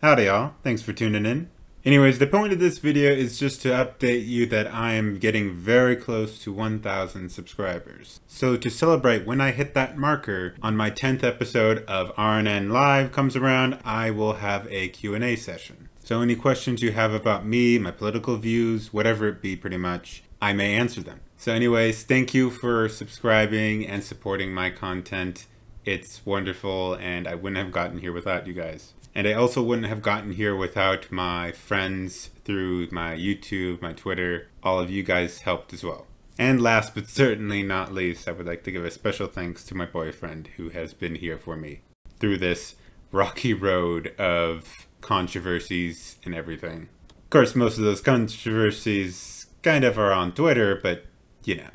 Howdy y'all, thanks for tuning in. Anyways, the point of this video is just to update you that I am getting very close to 1,000 subscribers. So to celebrate when I hit that marker on my 10th episode of RNN Live comes around, I will have a Q&A session. So any questions you have about me, my political views, whatever it be pretty much, I may answer them. So anyways, thank you for subscribing and supporting my content. It's wonderful and I wouldn't have gotten here without you guys. And I also wouldn't have gotten here without my friends through my YouTube, my Twitter. All of you guys helped as well. And last but certainly not least, I would like to give a special thanks to my boyfriend who has been here for me through this rocky road of controversies and everything. Of course, most of those controversies kind of are on Twitter, but you know.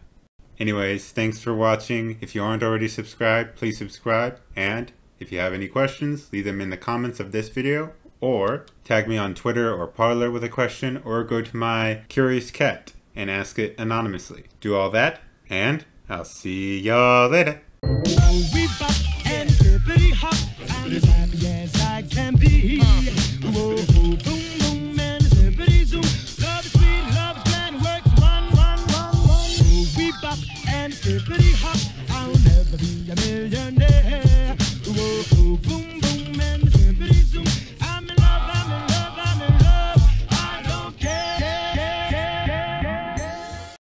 Anyways, thanks for watching. If you aren't already subscribed, please subscribe. And if you have any questions, leave them in the comments of this video or tag me on Twitter or Parler with a question or go to my Curious Cat and ask it anonymously. Do all that and I'll see y'all later. stickety hot. I'll never be a millionaire.